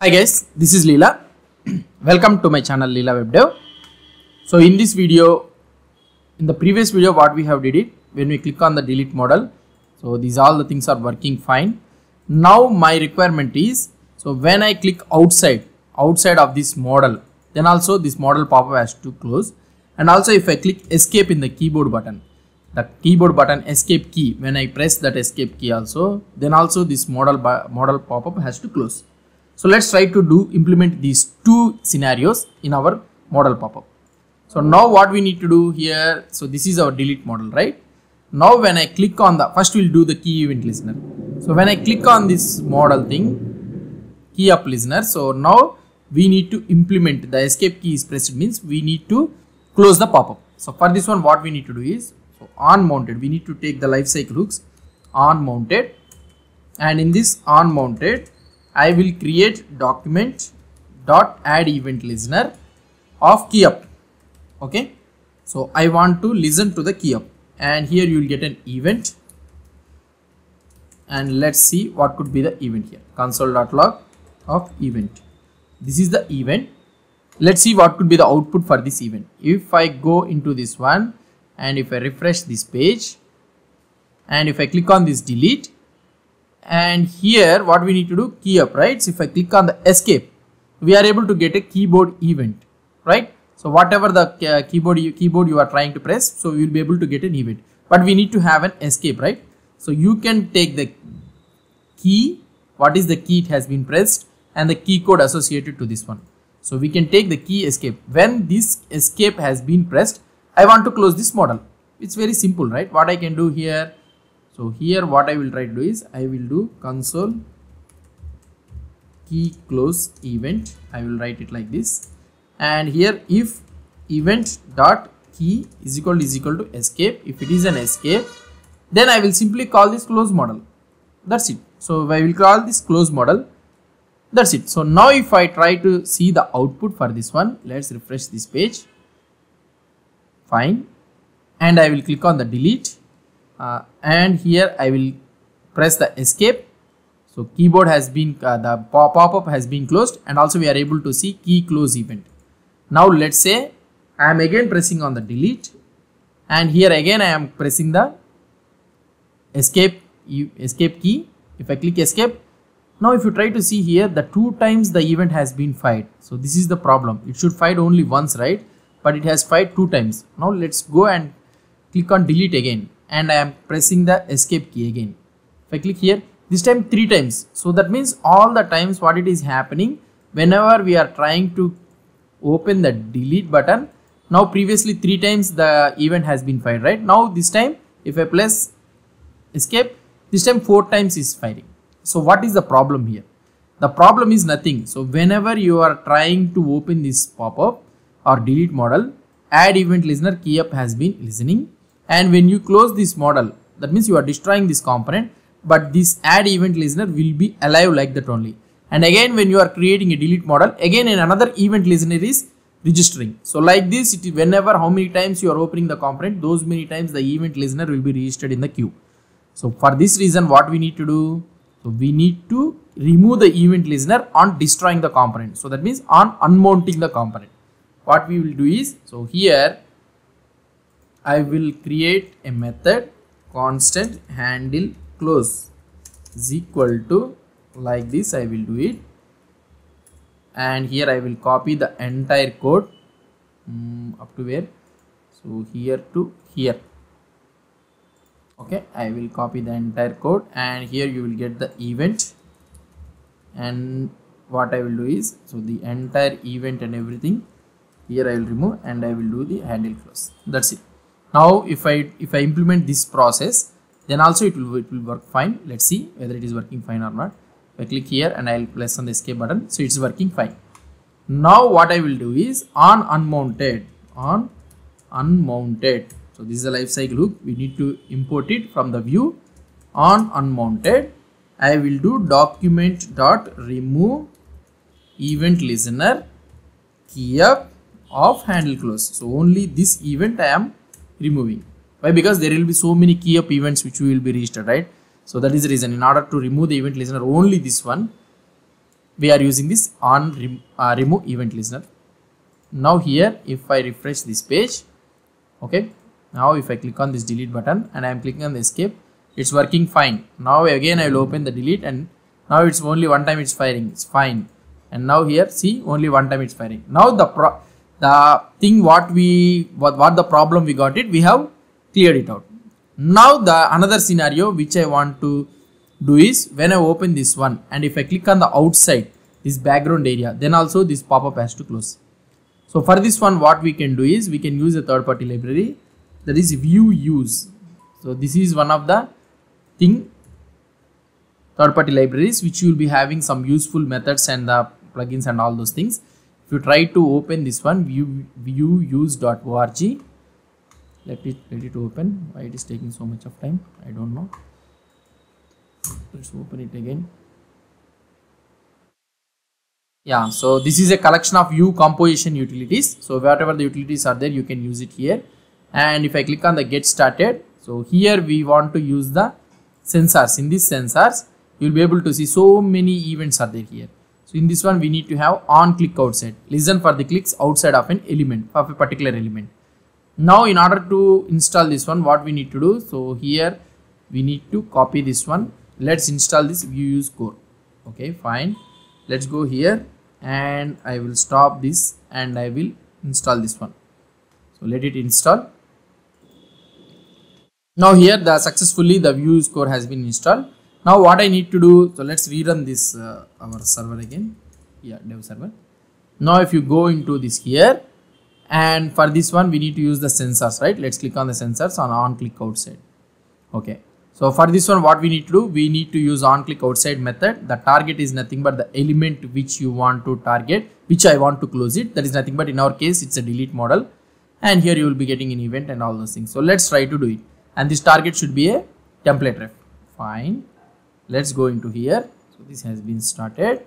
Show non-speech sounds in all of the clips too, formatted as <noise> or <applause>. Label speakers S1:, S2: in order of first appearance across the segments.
S1: Hi guys, this is Leela. <clears throat> Welcome to my channel Leela Web Dev. So in this video, in the previous video what we have did it, when we click on the delete model, so these all the things are working fine. Now my requirement is, so when I click outside, outside of this model, then also this model pop-up has to close. And also if I click escape in the keyboard button, the keyboard button escape key, when I press that escape key also, then also this model, model pop-up has to close. So let's try to do implement these two scenarios in our model pop-up. So now what we need to do here, so this is our delete model, right? Now when I click on the, first we'll do the key event listener. So when I click on this model thing, key up listener, so now we need to implement the escape key is pressed means we need to close the pop-up. So for this one what we need to do is, so on mounted, we need to take the life cycle hooks on mounted and in this on mounted I will create document dot add event listener of key up. Okay? So I want to listen to the key up. And here you will get an event. And let's see what could be the event here. Console.log of event. This is the event. Let's see what could be the output for this event. If I go into this one and if I refresh this page and if I click on this delete and here what we need to do key up right? So if I click on the escape we are able to get a keyboard event right? So whatever the uh, keyboard you, keyboard you are trying to press so you will be able to get an event. But we need to have an escape right? So you can take the key what is the key it has been pressed and the key code associated to this one. So we can take the key escape. When this escape has been pressed I want to close this model. It's very simple right? What I can do here so here what I will try to do is I will do console key close event. I will write it like this. And here if event dot key is equal to is equal to escape if it is an escape then I will simply call this close model. That's it. So I will call this close model. That's it. So now if I try to see the output for this one let's refresh this page. Fine. And I will click on the delete uh, and here I will press the escape. So keyboard has been uh, the pop-up has been closed and also we are able to see key close event. Now let's say I am again pressing on the delete and here again I am pressing the escape escape key. If I click escape now if you try to see here the two times the event has been fired. So this is the problem. It should fire only once right? But it has fired two times. Now let's go and click on delete again and I am pressing the escape key again. If I click here, this time three times. So that means all the times what it is happening whenever we are trying to open the delete button. Now previously three times the event has been fired, right? Now this time if I press escape, this time four times is firing. So what is the problem here? The problem is nothing. So whenever you are trying to open this pop-up or delete model, add event listener key up has been listening and when you close this model that means you are destroying this component but this add event listener will be alive like that only. And again when you are creating a delete model again in another event listener is registering. So like this whenever how many times you are opening the component those many times the event listener will be registered in the queue. So for this reason what we need to do? So we need to remove the event listener on destroying the component. So that means on unmounting the component. What we will do is so here I will create a method constant handle close. Is equal to like this I will do it. And here I will copy the entire code um, up to where? So here to here. Okay I will copy the entire code and here you will get the event. And what I will do is so the entire event and everything here I will remove and I will do the handle close. That's it now if I if I implement this process then also it will it will work fine. Let's see whether it is working fine or not. I click here and I will press on the escape button so it's working fine. Now what I will do is on unmounted on unmounted. So this is a life cycle hook. We need to import it from the Vue. On unmounted I will do document dot remove event listener key up of handle close. So only this event I am removing. Why? Because there will be so many key up events which will be registered right? So that is the reason. In order to remove the event listener only this one we are using this on rem uh, remove event listener. Now here if i refresh this page okay? Now if i click on this delete button and i am clicking on the escape it's working fine. Now again i will open the delete and now it's only one time it's firing. It's fine. And now here see only one time it's firing. Now the pro the thing what we what, what the problem we got it we have cleared it out. Now the another scenario which i want to do is when i open this one and if i click on the outside this background area then also this pop-up has to close. So for this one what we can do is we can use a third party library that is VueUse. So this is one of the thing third party libraries which you will be having some useful methods and the plugins and all those things if you try to open this one Vue vueuse.org let it let it open. Why it is taking so much of time? I don't know. Let's open it again. Yeah so this is a collection of Vue composition utilities. So whatever the utilities are there you can use it here. And if i click on the get started so here we want to use the sensors. In these sensors you'll be able to see so many events are there here so in this one we need to have on click outside. Listen for the clicks outside of an element of a particular element. Now in order to install this one what we need to do? So here we need to copy this one. Let's install this VueUse core. Okay fine. Let's go here and I will stop this and I will install this one. So let it install. Now here the successfully the Vue core has been installed now what I need to do so let's rerun this uh, our server again. Yeah dev server. Now if you go into this here and for this one we need to use the sensors right? Let's click on the sensors on on click outside. Okay. So for this one what we need to do we need to use on click outside method. The target is nothing but the element which you want to target which I want to close it. That is nothing but in our case it's a delete model. And here you will be getting an event and all those things. So let's try to do it. And this target should be a template ref. Fine let's go into here. So this has been started.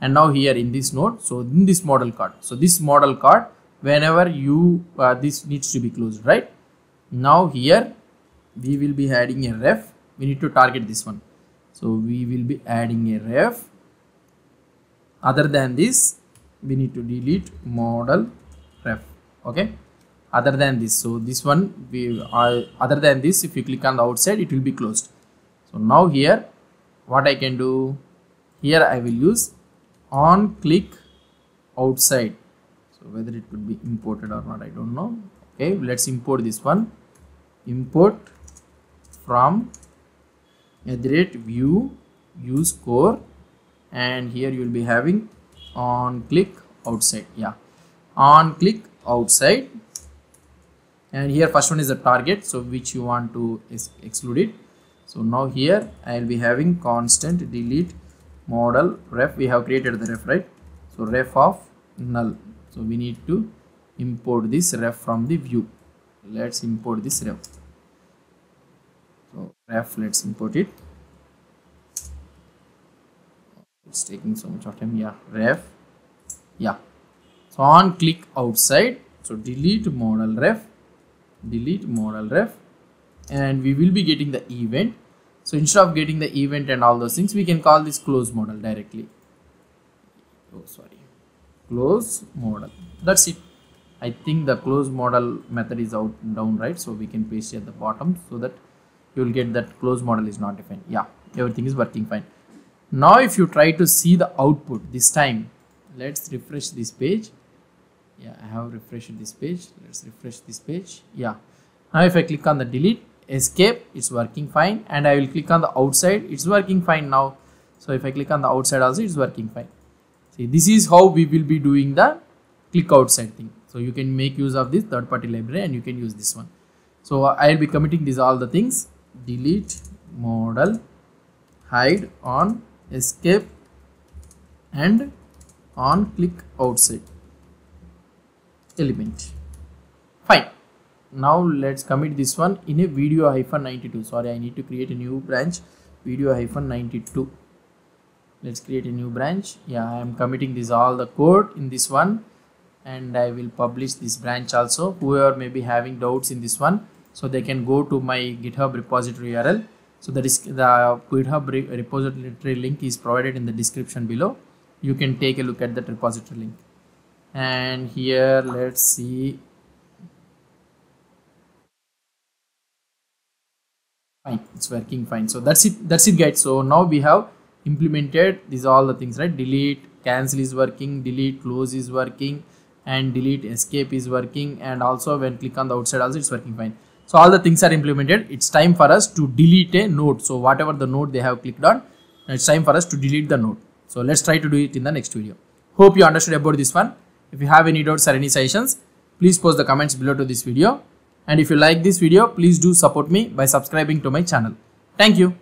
S1: And now here in this node so in this model card. So this model card whenever you uh, this needs to be closed right? Now here we will be adding a ref. We need to target this one. So we will be adding a ref. Other than this we need to delete model ref okay? Other than this so this one we uh, other than this if you click on the outside it will be closed. So now here what i can do? Here i will use on click outside. So whether it could be imported or not i don't know. Okay let's import this one. Import from rate view use core and here you will be having on click outside. Yeah on click outside. And here first one is the target so which you want to exclude it so now here i will be having constant delete model ref. We have created the ref right? So ref of null. So we need to import this ref from the Vue. Let's import this ref. So ref let's import it. It's taking so much of time. Yeah ref. Yeah. So on click outside. So delete model ref. Delete model ref and we will be getting the event. So instead of getting the event and all those things we can call this close model directly. Oh sorry. Close model. That's it. I think the close model method is out down right? So we can paste it at the bottom so that you will get that close model is not defined. Yeah everything is working fine. Now if you try to see the output this time let's refresh this page. Yeah i have refreshed this page. Let's refresh this page. Yeah. Now if i click on the delete escape it's working fine. And i will click on the outside it's working fine now. So if i click on the outside also it's working fine. See this is how we will be doing the click outside thing. So you can make use of this third party library and you can use this one. So i'll be committing these all the things. Delete model hide on escape and on click outside. Element. Fine now let's commit this one in a video hyphen 92 sorry i need to create a new branch. Video hyphen 92 let's create a new branch. Yeah i am committing this all the code in this one. And i will publish this branch also. Whoever may be having doubts in this one so they can go to my github repository url. So that is the github repository link is provided in the description below. You can take a look at that repository link. And here let's see fine it's working fine. So that's it that's it guys. So now we have implemented these all the things right? Delete cancel is working delete close is working and delete escape is working and also when click on the outside also it's working fine. So all the things are implemented. It's time for us to delete a node. So whatever the node they have clicked on it's time for us to delete the node. So let's try to do it in the next video. Hope you understood about this one. If you have any doubts or any suggestions please post the comments below to this video and if you like this video please do support me by subscribing to my channel. Thank you